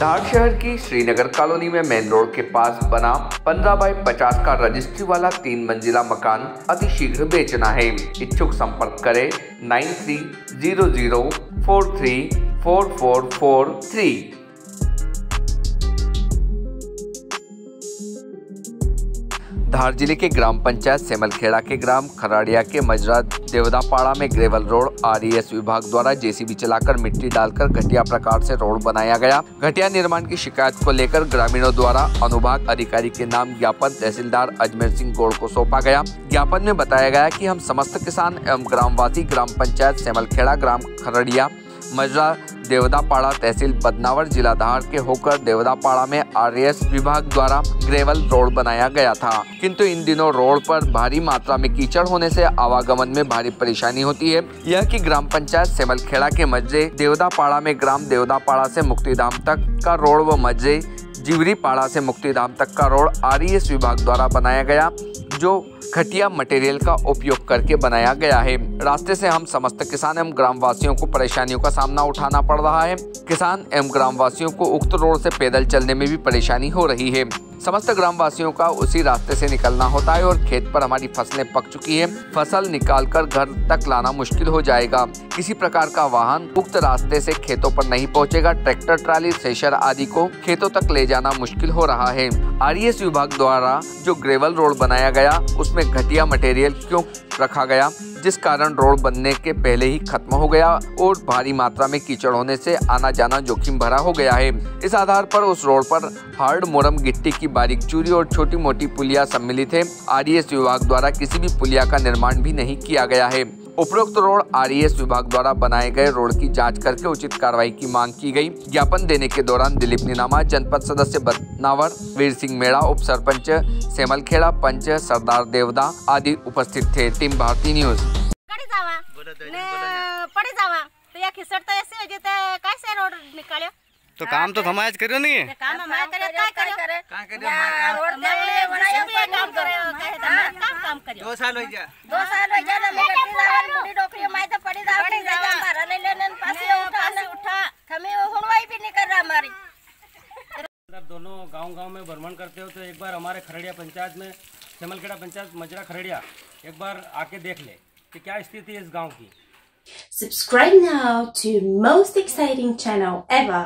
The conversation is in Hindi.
धार शहर की श्रीनगर कॉलोनी में मेन रोड के पास बना 15 बाई 50 का रजिस्ट्री वाला तीन मंजिला मकान अतिशीघ्र बेचना है। इच्छुक संपर्क करें nine three zero zero four three four four four three. Dhar ज़िले के ग्राम पंचायत सेमलखेड़ा के ग्राम खराड़िया के मजरा देवदापाड़ा में ग्रेवल रोड आरईएस विभाग द्वारा जेसीबी चलाकर मिट्टी डालकर घटिया प्रकार से रोड बनाया गया। घटिया निर्माण की शिकायत को लेकर ग्रामीणों द्वारा अनुभाग अधिकारी के नाम ज्ञापन तहसीलदार अजमेर सिंह गौड़ को सौंपा गया। ज्ञापन में बताया गया की हम समस्त किसान एवं ग्रामवासी, ग्राम पंचायत सेमलखेड़ा, ग्राम खरड़िया मजरा देवदापाड़ा तहसील बदनावर जिला धार के होकर देवदापाड़ा में आरएस विभाग द्वारा ग्रेवल रोड बनाया गया था। किंतु इन दिनों रोड पर भारी मात्रा में कीचड़ होने से आवागमन में भारी परेशानी होती है। यह कि ग्राम पंचायत सेमलखेड़ा के मजरे देवदापाड़ा में ग्राम देवदापाड़ा से मुक्तिधाम तक का रोड व मजरे जिवरी पाड़ा से मुक्तिधाम तक का रोड आर विभाग द्वारा बनाया गया। जो घटिया मटेरियल का उपयोग करके बनाया गया है। रास्ते से हम समस्त किसान एवं ग्रामवासियों को परेशानियों का सामना उठाना पड़ रहा है। किसान एवं ग्रामवासियों को उक्त रोड से पैदल चलने में भी परेशानी हो रही है। समस्त ग्रामवासियों का उसी रास्ते से निकलना होता है और खेत पर हमारी फ़सलें पक चुकी है। फ़सल निकालकर घर तक लाना मुश्किल हो जाएगा। किसी प्रकार का वाहन उक्त रास्ते से खेतों पर नहीं पहुंचेगा। ट्रैक्टर, ट्राली, थ्रेशर आदि को खेतों तक ले जाना मुश्किल हो रहा है। आर विभाग द्वारा जो ग्रेवल रोड बनाया गया उसमें घटिया मटेरियल क्यों रखा गया, जिस कारण रोड बनने के पहले ही खत्म हो गया और भारी मात्रा में कीचड़ होने से आना जाना जोखिम भरा हो गया है। इस आधार पर उस रोड पर हार्ड मोरम गिट्टी की बारीक चूरी और छोटी मोटी पुलिया सम्मिलित है। आर विभाग द्वारा किसी भी पुलिया का निर्माण भी नहीं किया गया है। उपरोक्त रोड आर विभाग द्वारा बनाए गए रोड की जाँच करके उचित कार्रवाई की मांग की गई। ज्ञापन देने के दौरान दिलीप नीनामा जनपद सदस्य बदनावर वीर सिंह मेड़ा उप सरपंच सेमलखेड़ा पंच सरदार देवदा आदि उपस्थित थे। Team Bharti news. पड़ी जावा। तो या खिसड़ तो ऐसे हो जेते कैसे रोड तो काम तो थमाज करियो नहीं। काम हमारे करे। काय करे करे रोड बनाया भी काम करे कहे काम काम करियो दो साल हो गया दो साल हो गया मैं गट्टी जावन बुढ़ी डोकरी मैं तो पड़ी जा पड़ी जा मारा ले लेने पासे उठा ने उठा हमें हुनवाई भी नहीं कर रहा हमारी आप दोनों गांव-गांव में भ्रमण करते हो तो एक बार हमारे खरड़िया पंचायत में सेमलखेड़ा पंचायत मजरा खरड़िया एक बार आके देख ले कि क्या स्थिति है इस गाँव की Subscribe now to most exciting channel ever.